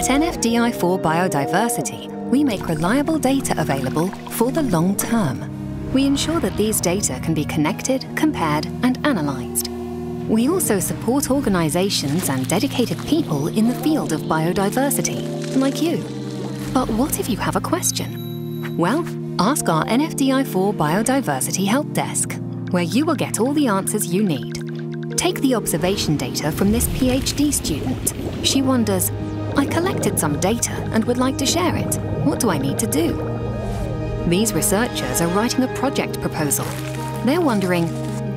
At NFDI4 Biodiversity, we make reliable data available for the long term. We ensure that these data can be connected, compared, and analysed. We also support organisations and dedicated people in the field of biodiversity, like you. But what if you have a question? Well, ask our NFDI4 Biodiversity Help Desk, where you will get all the answers you need. Take the observation data from this PhD student. She wonders, I collected some data and would like to share it. What do I need to do? These researchers are writing a project proposal. They're wondering,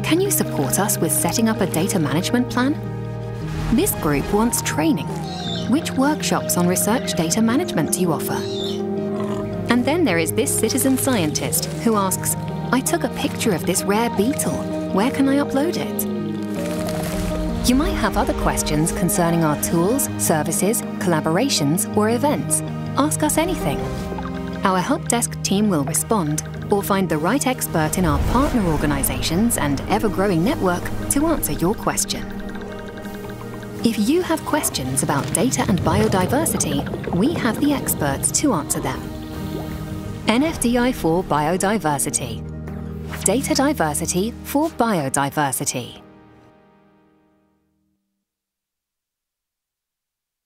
can you support us with setting up a data management plan? This group wants training. Which workshops on research data management do you offer? And then there is this citizen scientist who asks, I took a picture of this rare beetle. Where can I upload it? You might have other questions concerning our tools, services, collaborations, or events. Ask us anything. Our help desk team will respond or find the right expert in our partner organizations and ever growing network to answer your question. If you have questions about data and biodiversity, we have the experts to answer them. NFDI for Biodiversity. Data diversity for biodiversity.